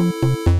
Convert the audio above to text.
Música